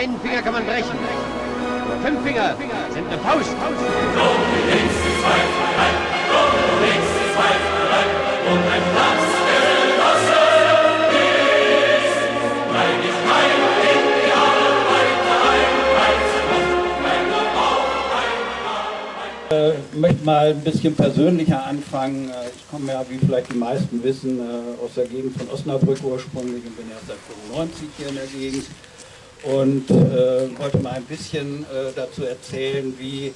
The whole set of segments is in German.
Einen Finger kann man brechen. Fünf Finger sind eine Faust. So, links ist weit, so, links ist weit, und ein Platz Ich äh, möchte mal ein bisschen persönlicher anfangen. Äh, ich komme ja, wie vielleicht die meisten wissen, äh, aus der Gegend von Osnabrück ursprünglich und bin erst seit 95 hier in der Gegend. Und äh, wollte mal ein bisschen äh, dazu erzählen, wie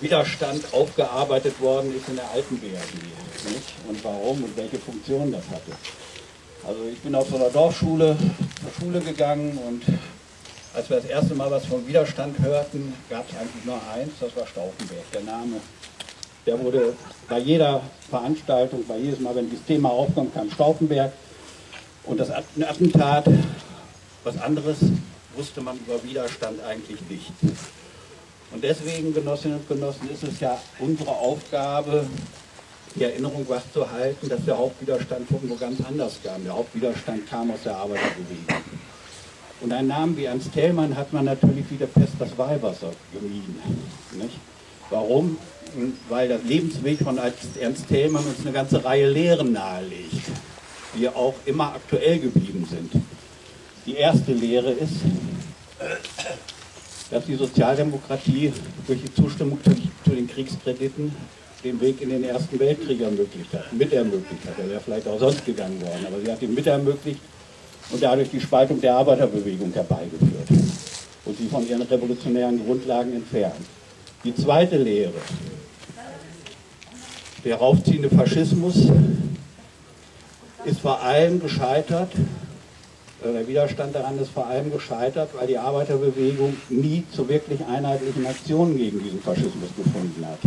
Widerstand aufgearbeitet worden ist in der alten BRD nicht? und warum und welche Funktion das hatte. Also ich bin auf so einer Dorfschule zur Schule gegangen und als wir das erste Mal was vom Widerstand hörten, gab es eigentlich nur eins, das war Stauffenberg, der Name. Der wurde bei jeder Veranstaltung, bei jedes Mal, wenn dieses Thema aufkommt, kam Stauffenberg. Und das Attentat, was anderes wusste man über Widerstand eigentlich nicht. Und deswegen, Genossinnen und Genossen, ist es ja unsere Aufgabe, die Erinnerung wachzuhalten, dass der Hauptwiderstand irgendwo ganz anders kam. Der Hauptwiderstand kam aus der Arbeiterbewegung. Und einen Namen wie Ernst Thälmann hat man natürlich wie der Pest das Weihwasser gemieden. Nicht? Warum? Weil der Lebensweg von Ernst Thälmann uns eine ganze Reihe Lehren nahelegt, die auch immer aktuell geblieben sind. Die erste Lehre ist, dass die Sozialdemokratie durch die Zustimmung zu den Kriegskrediten den Weg in den Ersten Weltkrieg ermöglicht hat, mit ermöglicht hat. Er wäre vielleicht auch sonst gegangen worden, aber sie hat ihn mit ermöglicht und dadurch die Spaltung der Arbeiterbewegung herbeigeführt und sie von ihren revolutionären Grundlagen entfernt. Die zweite Lehre, der raufziehende Faschismus, ist vor allem gescheitert, der Widerstand daran ist vor allem gescheitert, weil die Arbeiterbewegung nie zu wirklich einheitlichen Aktionen gegen diesen Faschismus gefunden hat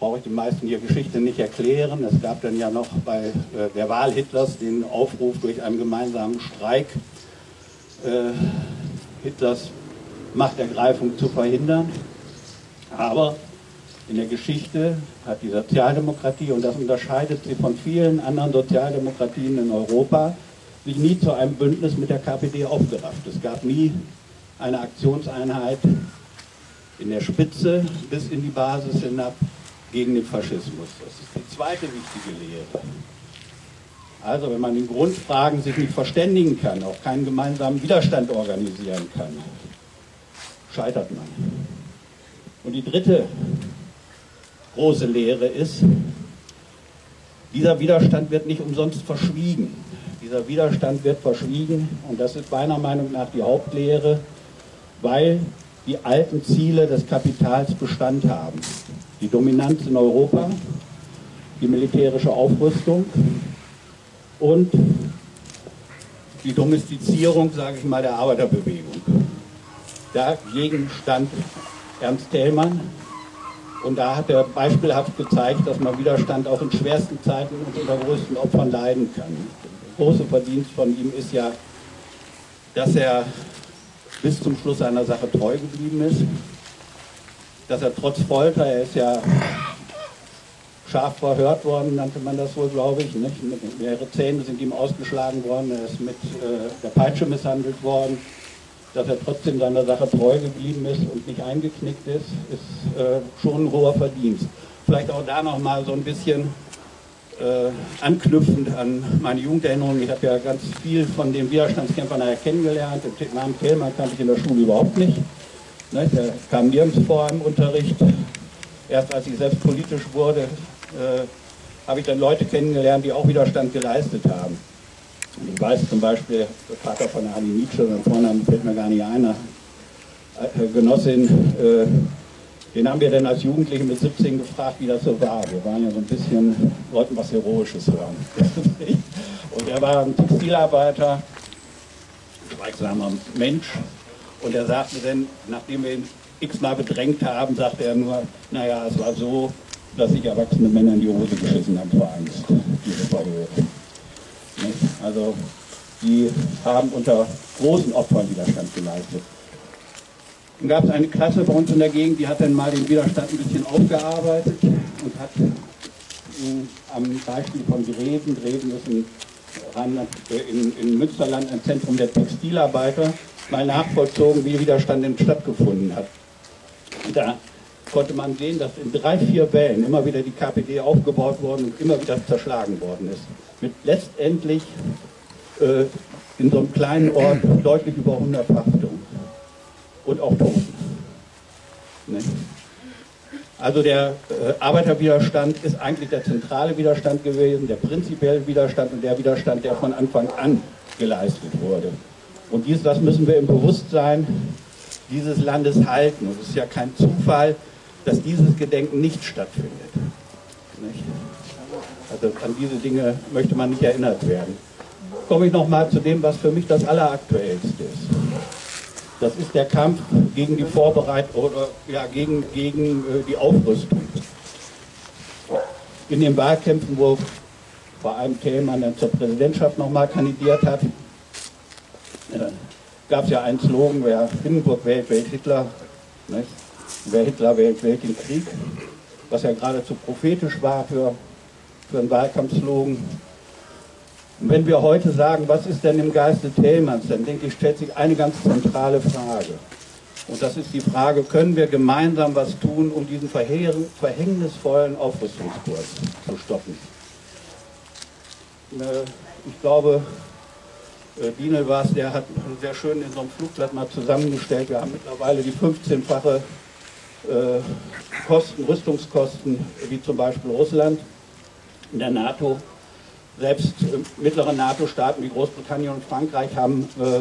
brauche ich den meisten hier Geschichte nicht erklären. Es gab dann ja noch bei äh, der Wahl Hitlers den Aufruf durch einen gemeinsamen Streik, äh, Hitlers Machtergreifung zu verhindern. Aber in der Geschichte hat die Sozialdemokratie, und das unterscheidet sie von vielen anderen Sozialdemokratien in Europa, sich nie zu einem Bündnis mit der KPD aufgerafft. Es gab nie eine Aktionseinheit in der Spitze bis in die Basis hinab, gegen den Faschismus. Das ist die zweite wichtige Lehre. Also wenn man in Grundfragen sich nicht verständigen kann, auch keinen gemeinsamen Widerstand organisieren kann, scheitert man. Und die dritte große Lehre ist, dieser Widerstand wird nicht umsonst verschwiegen. Dieser Widerstand wird verschwiegen und das ist meiner Meinung nach die Hauptlehre, weil die alten Ziele des Kapitals Bestand haben die Dominanz in Europa, die militärische Aufrüstung und die Domestizierung, sage ich mal, der Arbeiterbewegung. Dagegen stand Ernst Thälmann und da hat er beispielhaft gezeigt, dass man Widerstand auch in schwersten Zeiten und unter größten Opfern leiden kann. Der große Verdienst von ihm ist ja, dass er bis zum Schluss seiner Sache treu geblieben ist dass er trotz Folter, er ist ja scharf verhört worden, nannte man das wohl, glaube ich. Nicht? Mehrere Zähne sind ihm ausgeschlagen worden, er ist mit äh, der Peitsche misshandelt worden. Dass er trotzdem seiner Sache treu geblieben ist und nicht eingeknickt ist, ist äh, schon ein hoher Verdienst. Vielleicht auch da nochmal so ein bisschen äh, anknüpfend an meine Jugenderinnerungen. Ich habe ja ganz viel von den Widerstandskämpfern nachher kennengelernt. Den Namen Kellmann kannte ich in der Schule überhaupt nicht. Ne, der kam nirgends vor im Unterricht. Erst als ich selbst politisch wurde, äh, habe ich dann Leute kennengelernt, die auch Widerstand geleistet haben. Ich weiß zum Beispiel, der Vater von der Annie Nietzsche, sein Vornamen fällt mir gar nicht ein, äh, Genossin, äh, den haben wir dann als Jugendliche mit 17 gefragt, wie das so war. Wir waren ja so ein bisschen, wollten was Heroisches hören. Und er war ein Textilarbeiter, schweigsamer Mensch, und er sagte dann, nachdem wir ihn x-mal bedrängt haben, sagte er nur, naja, es war so, dass sich erwachsene Männer in die Hose geschissen haben vor Angst. Also die haben unter großen Opfern Widerstand geleistet. Dann gab es eine Klasse bei uns in der Gegend, die hat dann mal den Widerstand ein bisschen aufgearbeitet und hat äh, am Beispiel von Dresden, Dresden ist in, in, in Münsterland ein Zentrum der Textilarbeiter, mal nachvollzogen, wie Widerstand denn stattgefunden hat. Da konnte man sehen, dass in drei, vier Wellen immer wieder die KPD aufgebaut worden und immer wieder zerschlagen worden ist. Mit letztendlich äh, in so einem kleinen Ort deutlich über 100 Verhaftungen und auch Toten. Ne? Also der äh, Arbeiterwiderstand ist eigentlich der zentrale Widerstand gewesen, der prinzipielle Widerstand und der Widerstand, der von Anfang an geleistet wurde. Und dies, das müssen wir im Bewusstsein dieses Landes halten. Und es ist ja kein Zufall, dass dieses Gedenken nicht stattfindet. Nicht? Also an diese Dinge möchte man nicht erinnert werden. Komme ich nochmal zu dem, was für mich das Alleraktuellste ist. Das ist der Kampf gegen die Vorbereitung oder ja, gegen, gegen äh, die Aufrüstung. In den Wahlkämpfen, wo vor allem Thälmann dann zur Präsidentschaft nochmal kandidiert hat, äh, gab es ja einen Slogan, wer Hindenburg wählt, wählt Hitler. Nicht? Wer Hitler wählt, wählt den Krieg. Was ja geradezu prophetisch war für, für einen Wahlkampfslogan. Und wenn wir heute sagen, was ist denn im Geiste Thälmanns, dann denke ich, stellt sich eine ganz zentrale Frage. Und das ist die Frage, können wir gemeinsam was tun, um diesen verhängnisvollen Aufrüstungskurs zu stoppen? Äh, ich glaube, Bienel war es, der hat sehr schön in so einem Flugblatt mal zusammengestellt. Wir haben mittlerweile die 15-fache äh, Kosten, Rüstungskosten, wie zum Beispiel Russland in der NATO selbst äh, mittlere NATO-Staaten wie Großbritannien und Frankreich haben äh,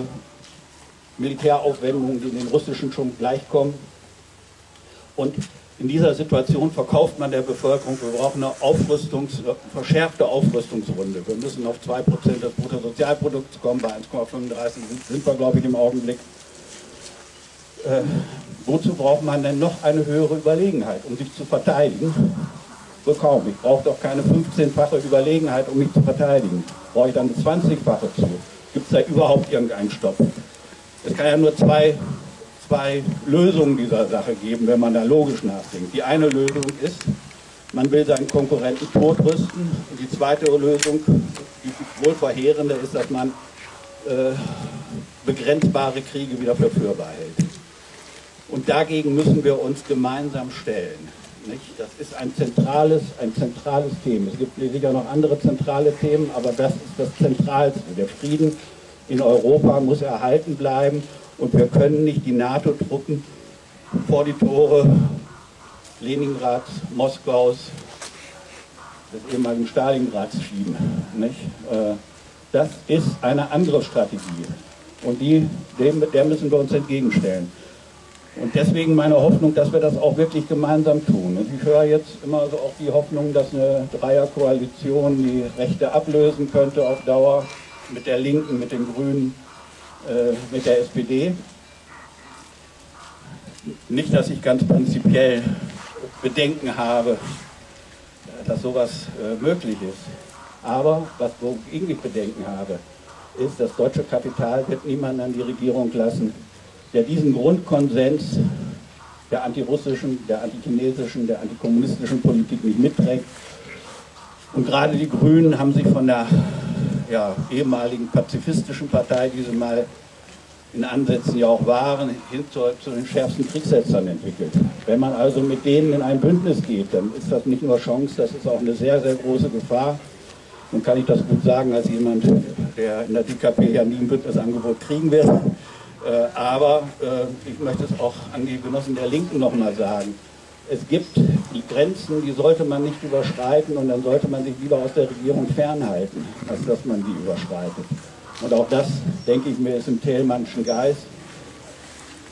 Militäraufwendungen, die den russischen schon gleichkommen. Und in dieser Situation verkauft man der Bevölkerung, wir brauchen eine Aufrüstungs-, verschärfte Aufrüstungsrunde. Wir müssen auf 2% des Bruttosozialprodukts kommen, bei 1,35 sind wir, glaube ich, im Augenblick. Wozu braucht man denn noch eine höhere Überlegenheit, um sich zu verteidigen? So kaum. Ich brauche doch keine 15-fache Überlegenheit, um mich zu verteidigen. Brauche ich dann eine 20-fache zu? Gibt es da überhaupt irgendeinen Stopp? Es kann ja nur zwei, zwei Lösungen dieser Sache geben, wenn man da logisch nachdenkt. Die eine Lösung ist, man will seinen Konkurrenten totrüsten. Und die zweite Lösung, die wohl verheerende, ist, dass man äh, begrenzbare Kriege wieder verführbar hält. Und dagegen müssen wir uns gemeinsam stellen. Nicht? Das ist ein zentrales, ein zentrales Thema. Es gibt sicher noch andere zentrale Themen, aber das ist das Zentralste. Der Frieden in Europa muss erhalten bleiben und wir können nicht die NATO-Truppen vor die Tore Leningrads, Moskaus, des ehemaligen Stalingrads schieben. Nicht? Äh, das ist eine andere Strategie und die, dem, der müssen wir uns entgegenstellen. Und deswegen meine Hoffnung, dass wir das auch wirklich gemeinsam tun. Und ich höre jetzt immer so auch die Hoffnung, dass eine Dreierkoalition die Rechte ablösen könnte auf Dauer mit der Linken, mit den Grünen, äh, mit der SPD. Nicht, dass ich ganz prinzipiell Bedenken habe, dass sowas äh, möglich ist. Aber was wogegen ich Bedenken habe, ist, das deutsche Kapital wird niemanden an die Regierung lassen, der diesen Grundkonsens der antirussischen, der antichinesischen, der antikommunistischen Politik nicht mitträgt. Und gerade die Grünen haben sich von der ja, ehemaligen pazifistischen Partei, die sie mal in Ansätzen ja auch waren, hin zu, zu, den schärfsten Kriegssetzern entwickelt. Wenn man also mit denen in ein Bündnis geht, dann ist das nicht nur Chance, das ist auch eine sehr, sehr große Gefahr. Nun kann ich das gut sagen als jemand, der in der DKP ja nie ein Bündnisangebot kriegen wird. Äh, aber äh, ich möchte es auch an die Genossen der Linken nochmal sagen. Es gibt die Grenzen, die sollte man nicht überschreiten und dann sollte man sich lieber aus der Regierung fernhalten, als dass man die überschreitet. Und auch das, denke ich mir, ist im Thälmannschen Geist.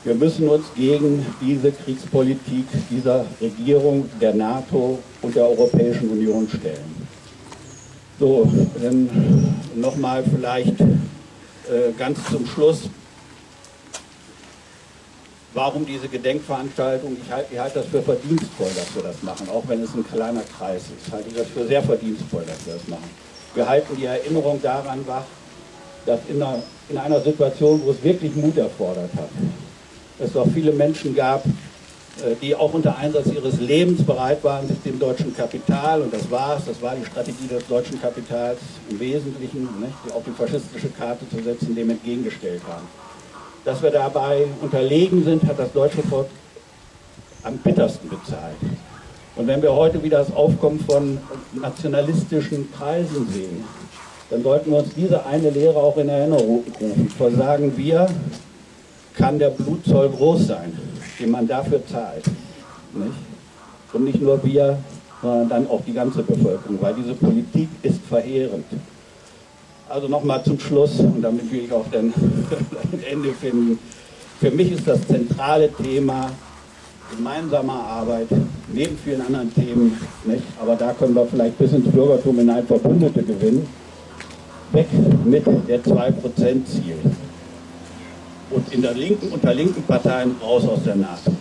Wir müssen uns gegen diese Kriegspolitik dieser Regierung, der NATO und der Europäischen Union stellen. So, dann nochmal vielleicht äh, ganz zum Schluss Warum diese Gedenkveranstaltung? Ich halte, ich halte das für verdienstvoll, dass wir das machen, auch wenn es ein kleiner Kreis ist. Halte ich das für sehr verdienstvoll, dass wir das machen. Wir halten die Erinnerung daran wach, dass in einer, in einer Situation, wo es wirklich Mut erfordert hat, es doch viele Menschen gab, äh, die auch unter Einsatz ihres Lebens bereit waren, sich dem deutschen Kapital, und das war es, das war die Strategie des deutschen Kapitals im Wesentlichen, nicht, die auf die faschistische Karte zu setzen, dem entgegengestellt haben Dass wir dabei unterlegen sind, hat das deutsche Volk am bittersten bezahlt. Und wenn wir heute wieder das Aufkommen von nationalistischen Kreisen sehen, dann sollten wir uns diese eine Lehre auch in Erinnerung rufen. Versagen wir, kann der Blutzoll groß sein, den man dafür zahlt. Nicht? Und nicht nur wir, sondern dann auch die ganze Bevölkerung, weil diese Politik ist verheerend. Also nochmal zum Schluss, und damit will ich auch dann ein Ende finden. Für mich ist das zentrale Thema gemeinsamer Arbeit, neben vielen anderen Themen, nicht? aber da können wir vielleicht bis ins Bürgertum hinein Verbündete gewinnen. Weg mit der 2%-Ziel. Und in der linken, unter linken Parteien raus aus der NATO.